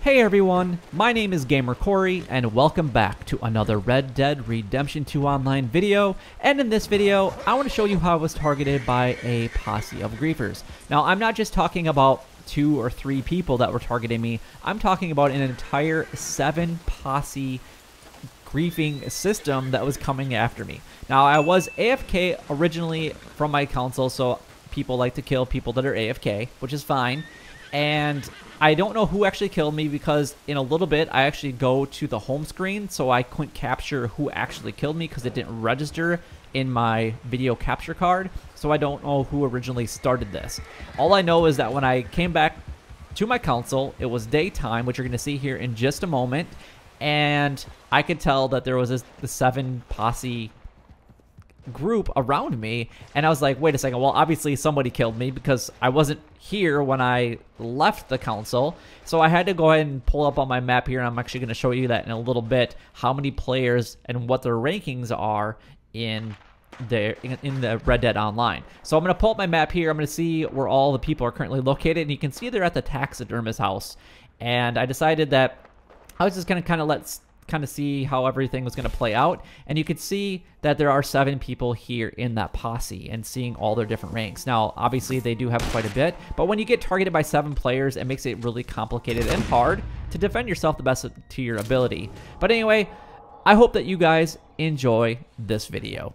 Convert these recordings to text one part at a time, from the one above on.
Hey everyone, my name is Gamer Cory, and welcome back to another Red Dead Redemption 2 Online video. And in this video, I want to show you how I was targeted by a posse of griefers. Now, I'm not just talking about two or three people that were targeting me, I'm talking about an entire seven posse griefing system that was coming after me. Now, I was AFK originally from my console, so people like to kill people that are AFK, which is fine. And I don't know who actually killed me because in a little bit I actually go to the home screen so I couldn't capture who actually killed me because it didn't register in my video capture card. So I don't know who originally started this. All I know is that when I came back to my console, it was daytime, which you're going to see here in just a moment. And I could tell that there was this, the seven posse group around me and I was like, wait a second, well obviously somebody killed me because I wasn't here when I left the console. So I had to go ahead and pull up on my map here and I'm actually going to show you that in a little bit how many players and what their rankings are in the in the Red Dead Online. So I'm going to pull up my map here. I'm going to see where all the people are currently located and you can see they're at the taxidermist house. And I decided that I was just going to kind of let kind of see how everything was going to play out. And you could see that there are seven people here in that posse and seeing all their different ranks. Now, obviously, they do have quite a bit, but when you get targeted by seven players, it makes it really complicated and hard to defend yourself the best to your ability. But anyway, I hope that you guys enjoy this video.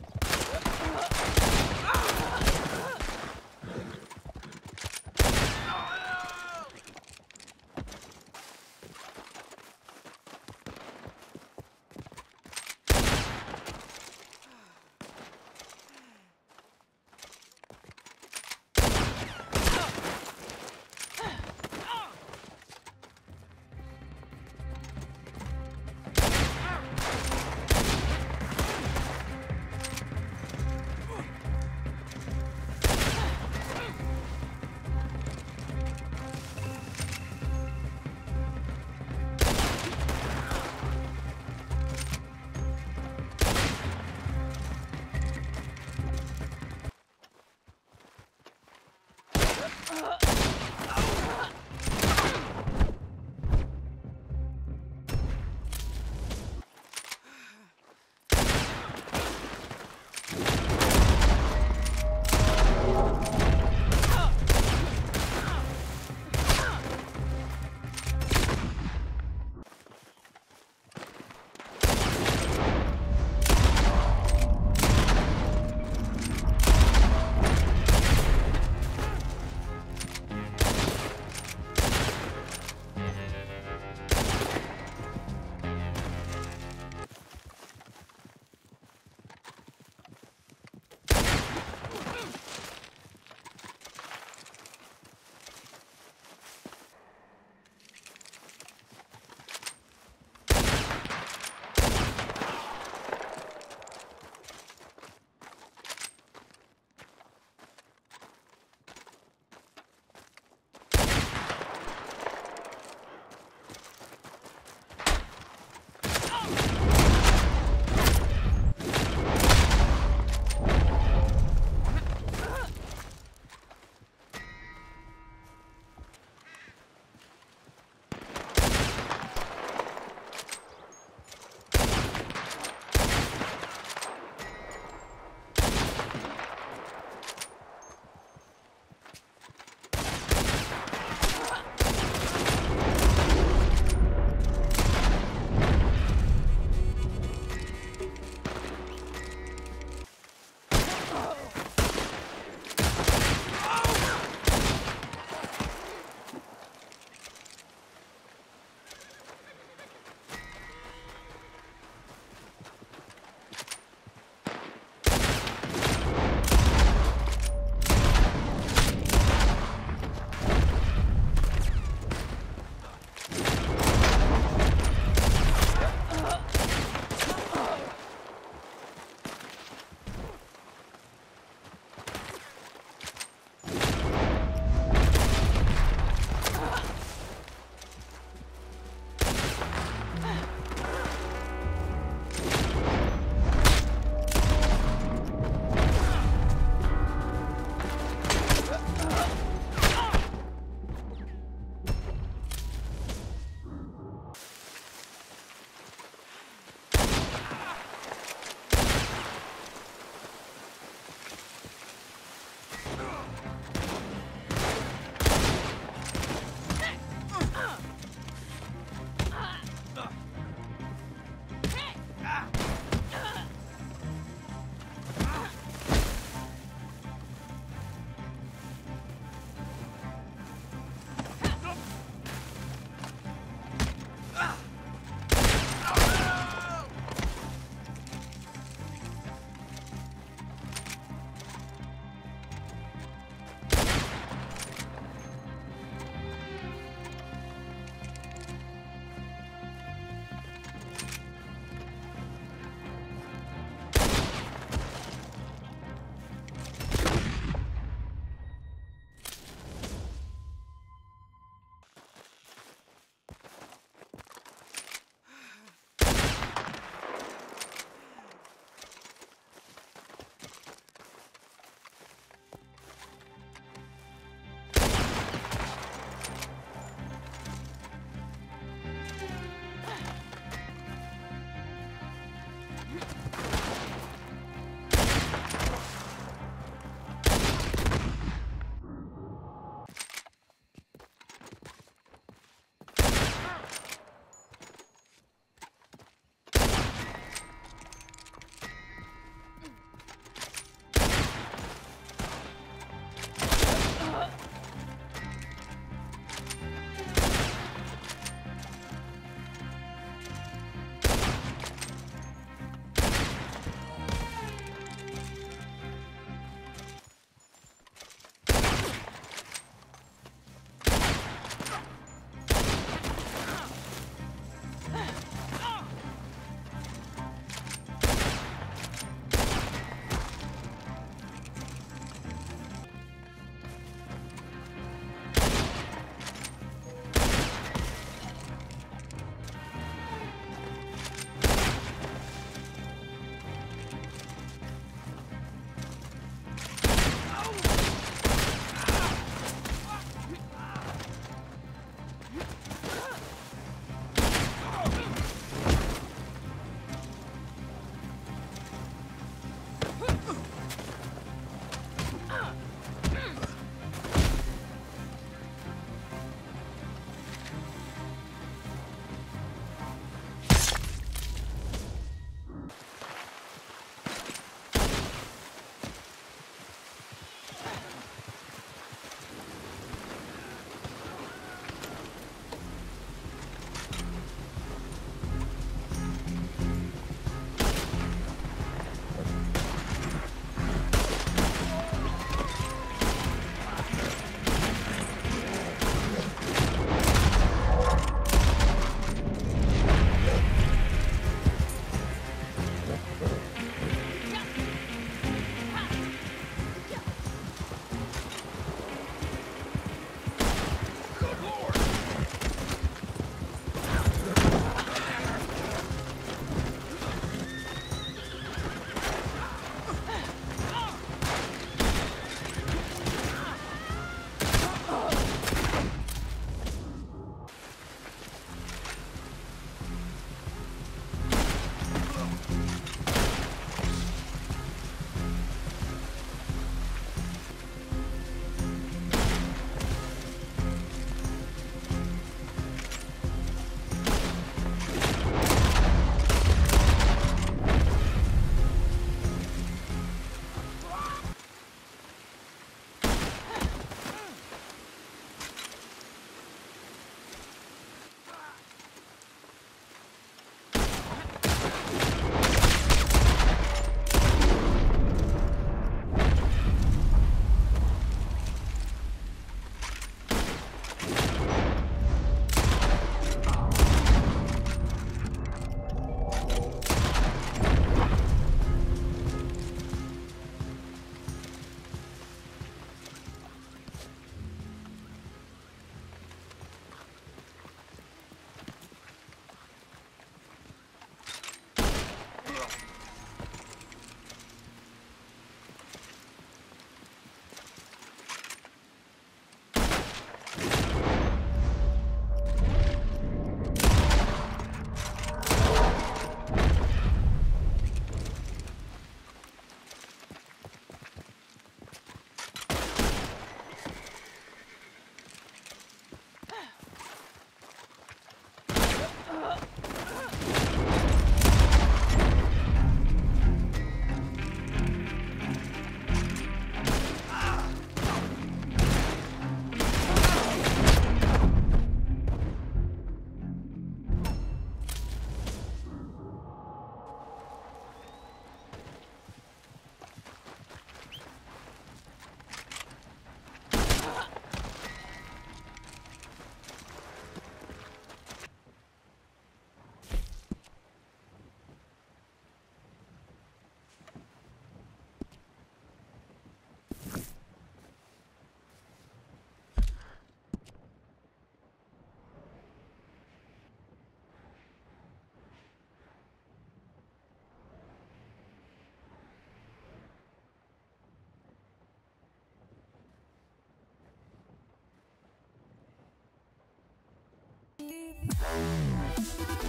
Uh.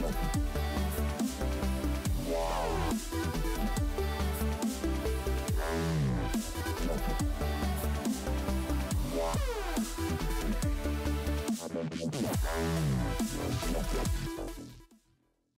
Thank